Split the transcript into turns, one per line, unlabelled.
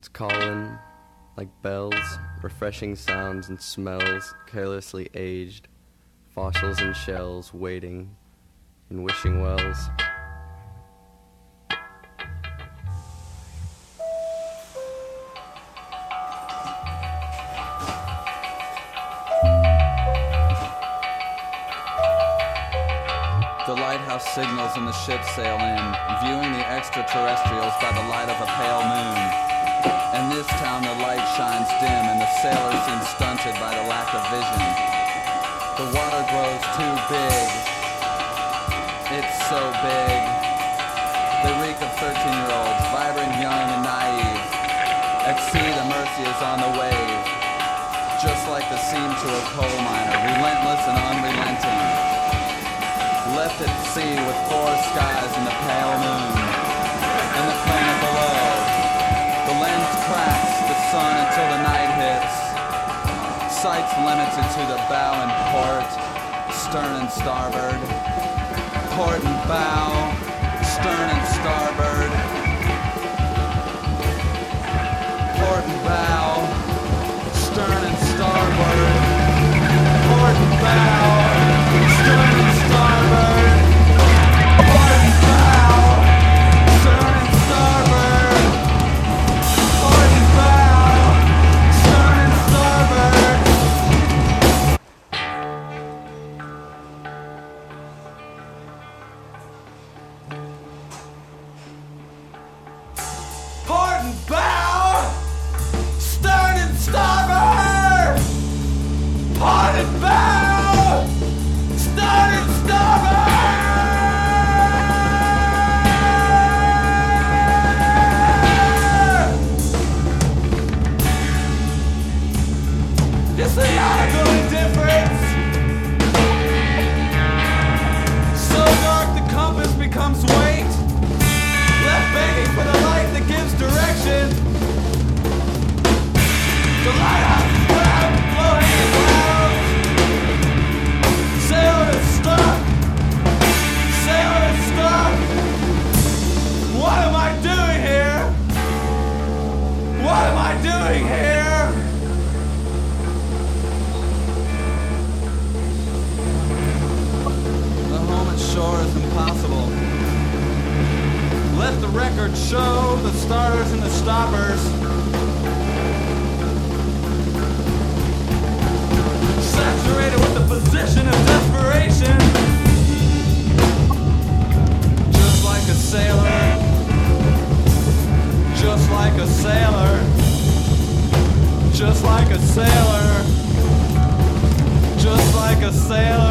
It's calling like bells, refreshing sounds and smells, carelessly aged, fossils and shells waiting in wishing wells.
The lighthouse signals and the ships sail in, viewing the extraterrestrials by the light of a pale moon. In this town the light shines dim and the sailors seem stunted by the lack of vision. The water grows too big. It's so big. They reek of 13-year-olds, vibrant, young, and naive. At sea the mercy is on the wave, just like the seam to a coal miner, relentless and unrelenting left at sea with four skies and the pale moon and the planet below. Sight's limited to the bow and port, stern and starboard. Port and bow, stern and starboard. Port and bow, stern and starboard. Port and bow, bow, stern and starboard. Port and bow, stern and starboard. You see how the difference? Let the record show the starters and the stoppers. With the position of desperation. Just like a sailor. Just like a sailor. Just like a sailor. Just like a sailor.